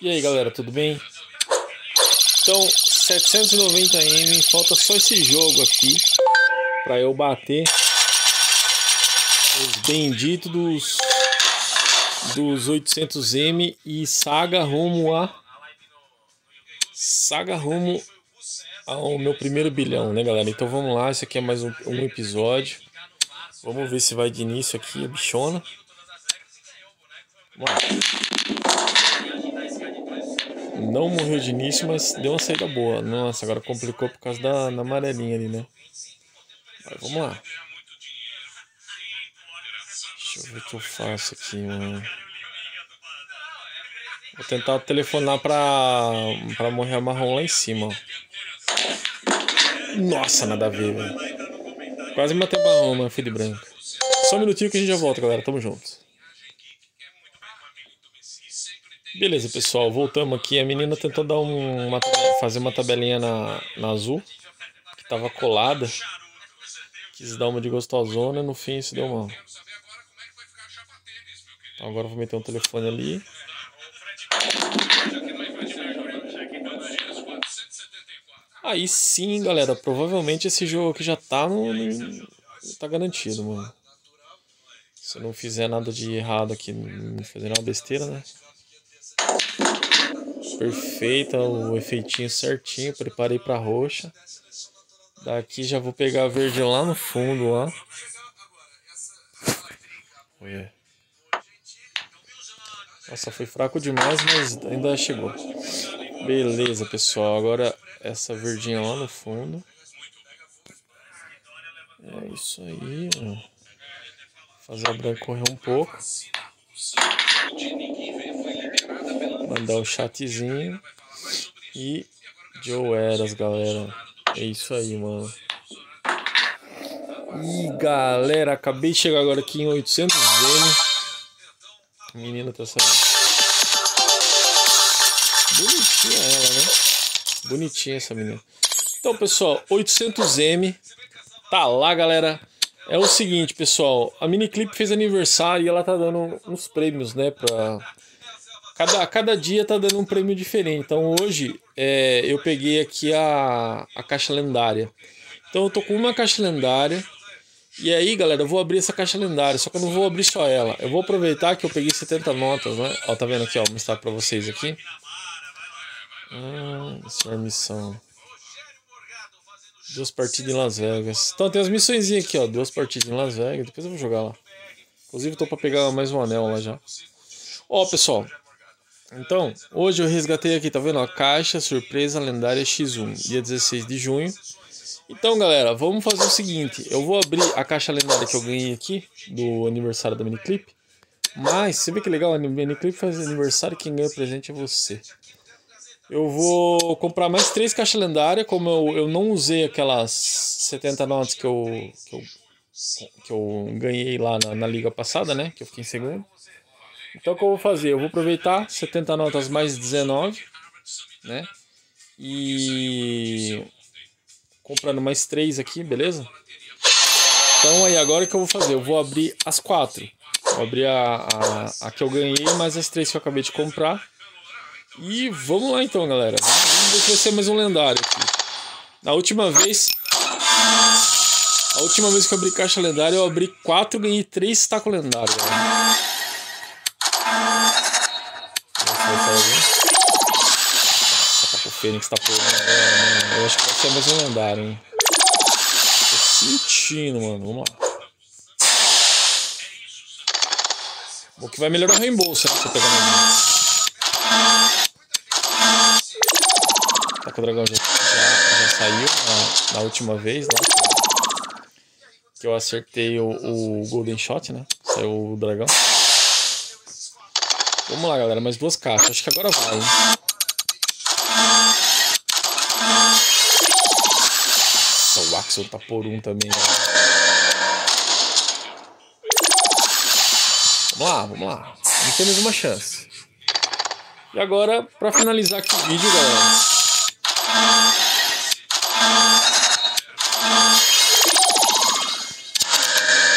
E aí galera, tudo bem? Então, 790M, falta só esse jogo aqui para eu bater os benditos dos, dos 800M e saga rumo a saga rumo ao meu primeiro bilhão, né galera? Então vamos lá, esse aqui é mais um, um episódio. Vamos ver se vai de início aqui a bichona. Vamos lá. Não morreu de início, mas deu uma saída boa. Nossa, agora complicou por causa da, da amarelinha ali, né? Mas vamos lá. Deixa eu ver o que eu faço aqui, mano. Vou tentar telefonar pra, pra morrer marrom lá em cima, ó. Nossa, nada a ver, velho. Quase matei a marrom, fui de branco. Só um minutinho que a gente já volta, galera. Tamo junto. Beleza, pessoal, voltamos aqui. A menina tentou dar um, uma, fazer uma tabelinha na, na azul, que tava colada. Quis dar uma de gostosona, no fim isso deu mal. Então agora vou meter um telefone ali. Aí sim, galera, provavelmente esse jogo aqui já tá no, no tá garantido, mano. Se eu não fizer nada de errado aqui, não fazer nenhuma besteira, né? Perfeita, o efeitinho certinho, preparei para roxa. Daqui já vou pegar a verde lá no fundo, lá. Olha. Nossa, foi fraco demais, mas ainda chegou. Beleza, pessoal. Agora essa verdinha lá no fundo. É isso aí, ó. Fazer a branca correr um pouco. Mandar o chatzinho. E Joe Eras, galera. É isso aí, mano. E galera, acabei de chegar agora aqui em 800 M. Menina tá saindo. Bonitinha ela, né? Bonitinha essa menina. Então, pessoal, 800M. Tá lá, galera. É o seguinte, pessoal. A Miniclip fez aniversário e ela tá dando uns prêmios, né? Pra Cada, cada dia tá dando um prêmio diferente. Então hoje é, eu peguei aqui a, a caixa lendária. Então eu tô com uma caixa lendária. E aí, galera, eu vou abrir essa caixa lendária. Só que eu não vou abrir só ela. Eu vou aproveitar que eu peguei 70 notas, né? Ó, tá vendo aqui, ó. Vou mostrar pra vocês aqui. Ah, essa é missão. Duas partidas em Las Vegas. Então tem as missões aqui, ó. Duas partidas em Las Vegas. Depois eu vou jogar lá. Inclusive, tô pra pegar mais um anel lá já. Ó, pessoal. Então, hoje eu resgatei aqui, tá vendo? A caixa surpresa lendária X1, dia 16 de junho. Então, galera, vamos fazer o seguinte. Eu vou abrir a caixa lendária que eu ganhei aqui, do aniversário da Miniclip. Mas, você vê que legal, a Miniclip faz aniversário quem ganha presente é você. Eu vou comprar mais três caixas lendárias, como eu, eu não usei aquelas 70 notas que eu, que eu, que eu ganhei lá na, na liga passada, né? Que eu fiquei em segundo. Então o que eu vou fazer? Eu vou aproveitar 70 notas mais 19, né? E comprando mais 3 aqui, beleza? Então aí agora o que eu vou fazer? Eu vou abrir as 4. Vou abrir a, a, a que eu ganhei, mais as 3 que eu acabei de comprar. E vamos lá então, galera. Vamos ver se vai ser mais um lendário aqui. Na última vez. A última vez que eu abri caixa lendária, eu abri 4 e ganhei 3 tacos lendários, galera. Fênix tá por. É, eu acho que vai ser mais um lendário, hein? Tô sentindo, mano. Vamos lá. O que vai melhorar o reembolso, né? Se eu pegar Tá que o dragão já, já, já saiu na, na, última vez lá. Que eu acertei o, o Golden Shot, né? Saiu o dragão. Vamos lá, galera. Mais duas caixas. Acho que agora vai? Nossa, o Axel tá por um também, galera. Vamos lá, vamos lá. Não temos uma chance. E agora, pra finalizar aqui o vídeo, galera.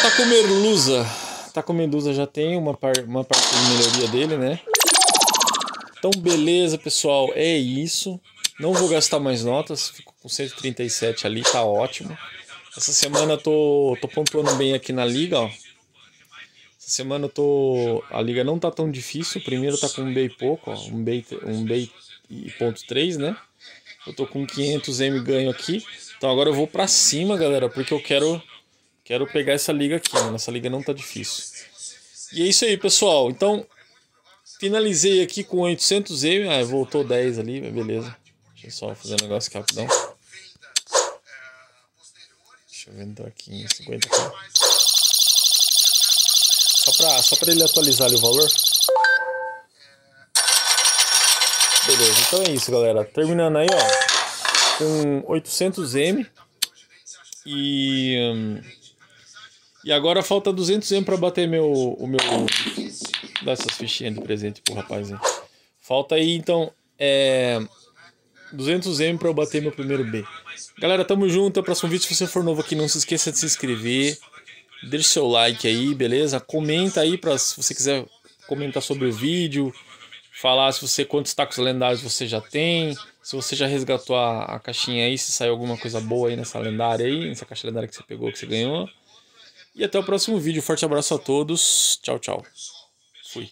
Tá com merluza. Tá com Medusa já tem uma, par, uma parte de melhoria dele, né? Então, beleza, pessoal, é isso. Não vou gastar mais notas, fico com 137 ali, tá ótimo. Essa semana eu tô, tô pontuando bem aqui na liga, ó. Essa semana eu tô. A liga não tá tão difícil. O primeiro tá com um B e pouco, ó. Um B, um B e ponto 3, né? Eu tô com 500M ganho aqui. Então agora eu vou pra cima, galera, porque eu quero, quero pegar essa liga aqui, mano. Essa liga não tá difícil. E é isso aí, pessoal. Então, finalizei aqui com 800M. Ah, voltou 10 ali, beleza. Deixa eu só fazer um negócio aqui rapidão. Deixa eu então aqui em 50 aqui. Só pra, só pra ele atualizar ali o valor. Beleza, então é isso, galera. Terminando aí, ó. Com 800M. E... Hum, e agora falta 200M pra bater meu, o meu... Dá essas fichinhas de presente pro rapaz aí. Falta aí, então, é... 200M pra eu bater meu primeiro B. Galera, tamo junto. Até o próximo vídeo. Se você for novo aqui, não se esqueça de se inscrever. Deixe seu like aí, beleza? Comenta aí pra, se você quiser comentar sobre o vídeo. Falar se você quantos tacos lendários você já tem. Se você já resgatou a, a caixinha aí, se saiu alguma coisa boa aí nessa lendária aí, nessa caixa lendária que você pegou, que você ganhou. E até o próximo vídeo. Forte abraço a todos. Tchau, tchau. Fui.